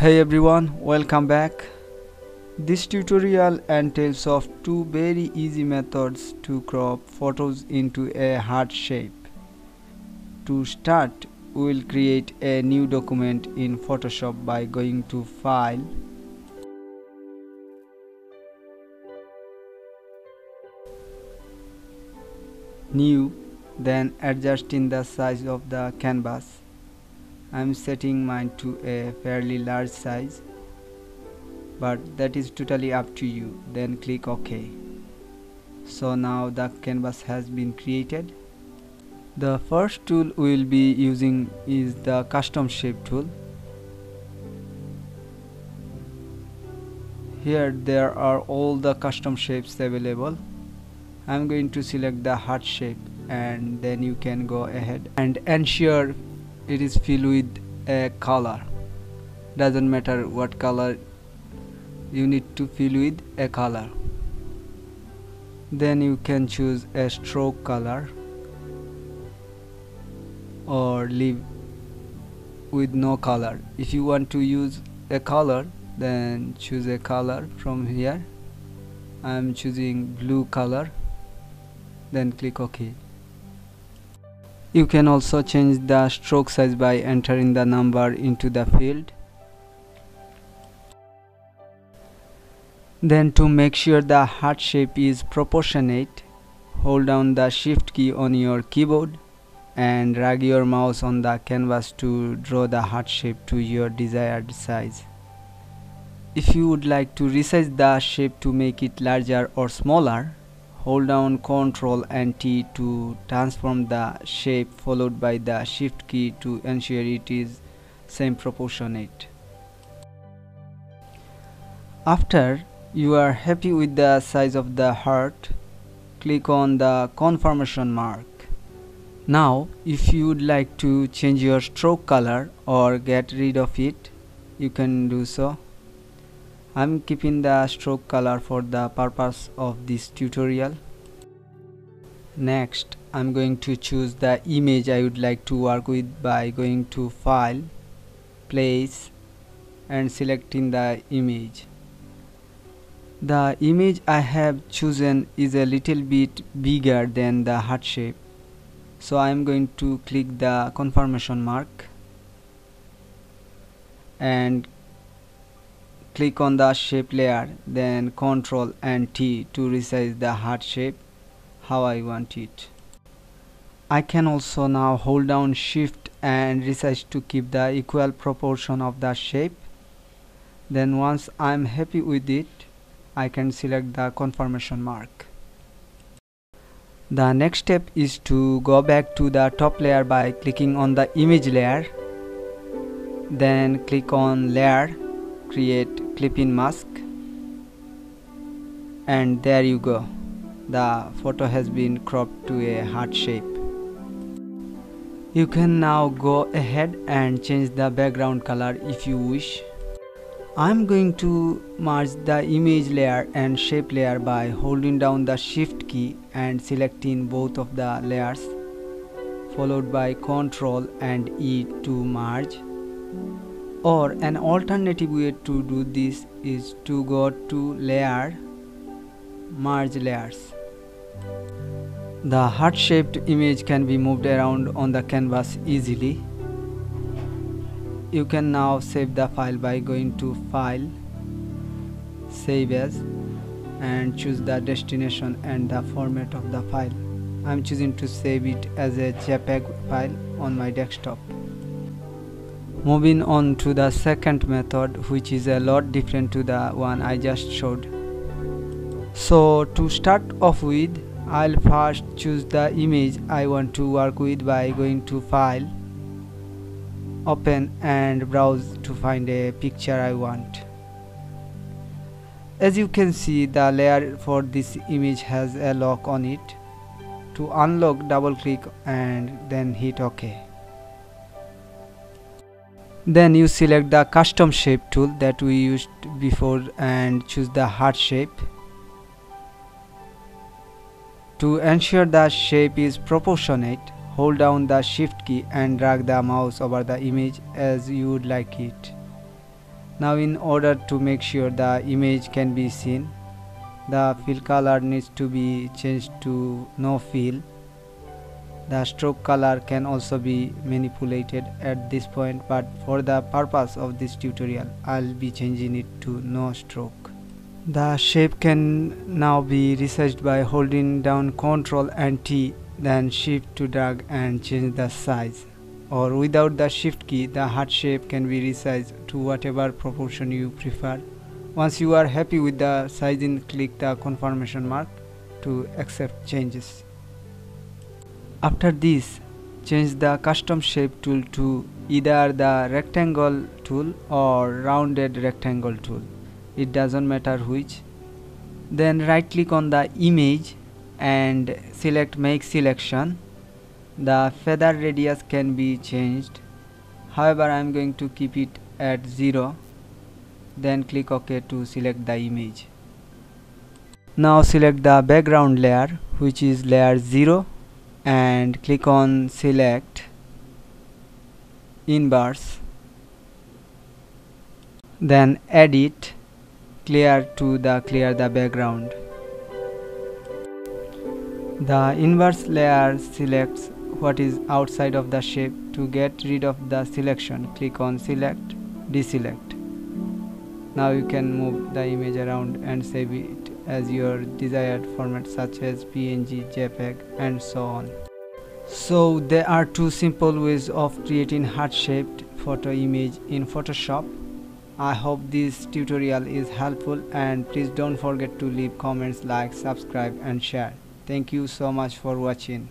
Hey everyone, welcome back. This tutorial entails of two very easy methods to crop photos into a heart shape. To start, we will create a new document in Photoshop by going to File, New, then adjusting the size of the canvas. I'm setting mine to a fairly large size but that is totally up to you. Then click OK. So now the canvas has been created. The first tool we will be using is the custom shape tool. Here there are all the custom shapes available. I'm going to select the heart shape and then you can go ahead and ensure it is filled with a color. Doesn't matter what color you need to fill with a color. Then you can choose a stroke color or leave with no color. If you want to use a color then choose a color from here. I'm choosing blue color. Then click OK you can also change the stroke size by entering the number into the field. Then to make sure the heart shape is proportionate, hold down the shift key on your keyboard and drag your mouse on the canvas to draw the heart shape to your desired size. If you would like to resize the shape to make it larger or smaller, hold down Ctrl and T to transform the shape followed by the shift key to ensure it is same proportionate. After you are happy with the size of the heart, click on the confirmation mark. Now if you would like to change your stroke color or get rid of it, you can do so. I'm keeping the stroke color for the purpose of this tutorial. Next, I'm going to choose the image I would like to work with by going to File, Place and selecting the image. The image I have chosen is a little bit bigger than the heart shape. So I'm going to click the confirmation mark and click on the shape layer then Ctrl and T to resize the heart shape how I want it. I can also now hold down shift and resize to keep the equal proportion of the shape. Then once I'm happy with it, I can select the confirmation mark. The next step is to go back to the top layer by clicking on the image layer. Then click on layer create clipping mask. And there you go. The photo has been cropped to a heart shape. You can now go ahead and change the background color if you wish. I'm going to merge the image layer and shape layer by holding down the shift key and selecting both of the layers followed by Ctrl and E to merge or an alternative way to do this is to go to layer merge layers. The heart shaped image can be moved around on the canvas easily. You can now save the file by going to file save as and choose the destination and the format of the file. I'm choosing to save it as a JPEG file on my desktop moving on to the second method which is a lot different to the one I just showed. So to start off with I'll first choose the image I want to work with by going to file open and browse to find a picture I want. As you can see the layer for this image has a lock on it. To unlock double click and then hit ok then you select the custom shape tool that we used before and choose the heart shape. To ensure the shape is proportionate hold down the shift key and drag the mouse over the image as you would like it. Now in order to make sure the image can be seen the fill color needs to be changed to no fill the stroke color can also be manipulated at this point but for the purpose of this tutorial I'll be changing it to no stroke. The shape can now be resized by holding down ctrl and T then shift to drag and change the size. Or without the shift key the heart shape can be resized to whatever proportion you prefer. Once you are happy with the sizing click the confirmation mark to accept changes after this change the custom shape tool to either the rectangle tool or rounded rectangle tool. It doesn't matter which. Then right click on the image and select make selection. The feather radius can be changed. However I am going to keep it at 0 then click OK to select the image. Now select the background layer which is layer 0 and click on select inverse. Then edit clear to the clear the background. The inverse layer selects what is outside of the shape to get rid of the selection. Click on select deselect. Now you can move the image around and save it as your desired format such as png jpeg and so on. So there are two simple ways of creating heart shaped photo image in photoshop. I hope this tutorial is helpful and please don't forget to leave comments like subscribe and share. Thank you so much for watching